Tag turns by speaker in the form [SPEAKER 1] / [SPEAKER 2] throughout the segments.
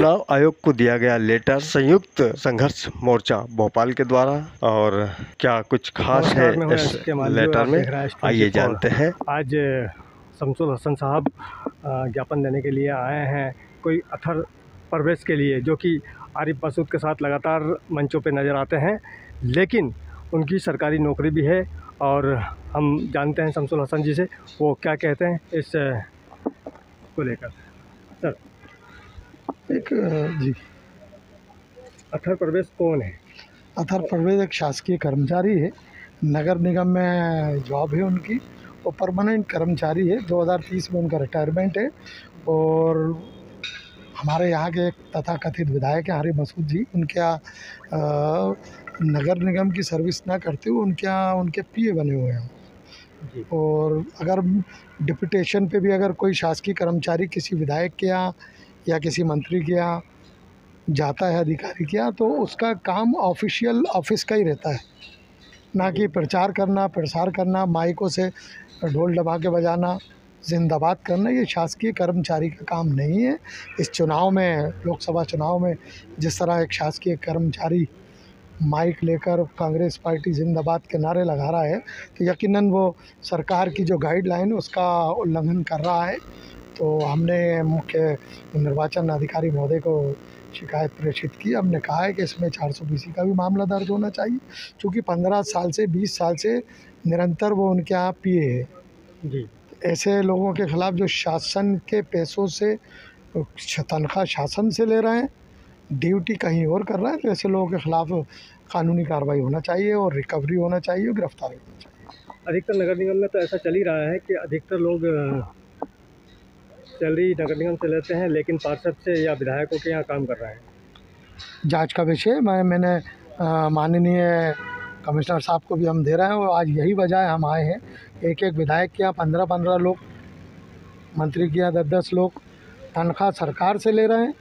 [SPEAKER 1] चुनाव आयोग को दिया गया लेटर संयुक्त संघर्ष मोर्चा भोपाल के द्वारा। और क्या कुछ खास है इस लेटर में? आइए जानते हैं।
[SPEAKER 2] आज शमसुल हसन साहब ज्ञापन देने के लिए आए हैं कोई अथर परवेश के लिए जो कि आरिफ मसूद के साथ लगातार मंचों पे नज़र आते हैं। लेकिन उनकी सरकारी नौकरी भी है और हम जानते हैं शमसुल हसन जी से वो क्या कहते हैं इस को लेकर। सर।
[SPEAKER 3] एक जी।
[SPEAKER 2] अथर परवेश कौन है?
[SPEAKER 3] अथर परवेज एक शासकीय कर्मचारी है। नगर निगम में जॉब है उनकी वो परमानेंट कर्मचारी है। 2030 में उनका रिटायरमेंट है और हमारे यहाँ के एक तथाकथित विधायक हैं हरी मसूद जी। उनके यहाँ नगर निगम की सर्विस ना करते हुए उनके यहाँ उनके पीए बने हुए हैं। और अगर डिपुटेशन पे भी अगर कोई शासकीय कर्मचारी किसी विधायक के यहाँ या किसी मंत्री के यहाँ जाता है, अधिकारी के यहाँ तो उसका काम ऑफिशियल ऑफ़िस का ही रहता है। ना कि प्रचार करना, प्रसार करना, माइकों से ढोल डबा के बजाना, जिंदाबाद करना, ये शासकीय कर्मचारी का काम नहीं है। इस चुनाव में, लोकसभा चुनाव में, जिस तरह एक शासकीय कर्मचारी माइक लेकर कांग्रेस पार्टी जिंदाबाद के नारे लगा रहा है तो यकीनन वो सरकार की जो गाइडलाइन उसका उल्लंघन कर रहा है। तो हमने मुख्य निर्वाचन अधिकारी महोदय को शिकायत प्रेषित की। हमने कहा है कि इसमें चार सौ बीसी का भी मामला दर्ज होना चाहिए क्योंकि पंद्रह साल से बीस साल से निरंतर वो उनके यहाँ पिए है।
[SPEAKER 2] जी।
[SPEAKER 3] ऐसे लोगों के खिलाफ जो शासन के पैसों से तनख्वाह शासन से ले रहे हैं ड्यूटी कहीं और कर रहा है तो ऐसे लोगों के खिलाफ कानूनी कार्रवाई होना चाहिए और रिकवरी होना चाहिए और गिरफ्तारी होना चाहिए।
[SPEAKER 2] अधिकतर नगर निगम में तो ऐसा चल ही रहा है कि अधिकतर लोग सैलरी नगर निगम से लेते हैं लेकिन पार्षद से या विधायकों के यहाँ काम कर रहे हैं।
[SPEAKER 3] जाँच का विषय मैं मैंने माननीय कमिश्नर साहब को भी हम दे रहे हैं और आज यही वजह है हम आए हैं। एक एक विधायक के यहाँ पंद्रह पंद्रह लोग मंत्री के यहाँ दस दस लोग तनख्वाह सरकार से ले रहे हैं।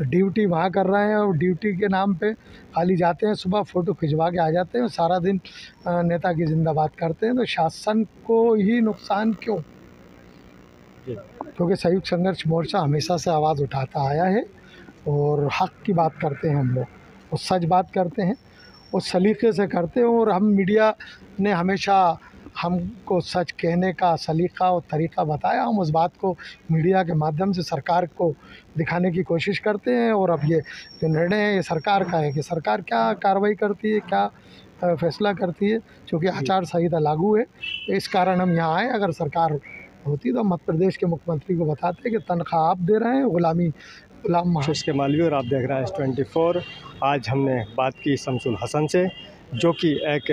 [SPEAKER 3] ड्यूटी वहाँ कर रहे हैं और ड्यूटी के नाम पे खाली जाते हैं सुबह फ़ोटो खिंचवा के आ जाते हैं सारा दिन नेता की जिंदाबाद करते हैं। तो शासन को ही नुकसान क्यों? क्योंकि संयुक्त संघर्ष मोर्चा हमेशा से आवाज़ उठाता आया है और हक की बात करते हैं हम लोग। और सच बात करते हैं और सलीके से करते हैं और हम मीडिया ने हमेशा हमको सच कहने का सलीका और तरीका बताया। हम उस बात को मीडिया के माध्यम से सरकार को दिखाने की कोशिश करते हैं और अब ये जो निर्णय है ये सरकार का है कि सरकार क्या कार्रवाई करती है क्या फैसला करती है क्योंकि आचार संहिता लागू है। इस कारण हम यहाँ आए। अगर सरकार होती तो मध्य प्रदेश के मुख्यमंत्री को बताते कि तनख्वाह आप दे रहे हैं गुलामी गुलाम
[SPEAKER 2] के मालवी और आप देख रहे हैं एस ट्वेंटी फोर। आज हमने बात की शमसुल हसन से। जो कि एक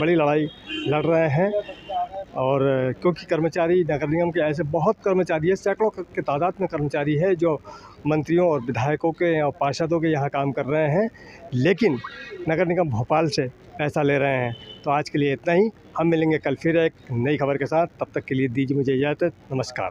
[SPEAKER 2] बड़ी लड़ाई लड़ रहे हैं और क्योंकि कर्मचारी नगर निगम के ऐसे बहुत कर्मचारी है, सैकड़ों के तादाद में कर्मचारी है जो मंत्रियों और विधायकों के और पार्षदों के यहाँ काम कर रहे हैं, लेकिन नगर निगम भोपाल से पैसा ले रहे हैं। तो आज के लिए इतना ही, हम मिलेंगे कल फिर एक नई खबर के साथ, तब तक के लिए दीजिए मुझे इजाज़त, नमस्कार।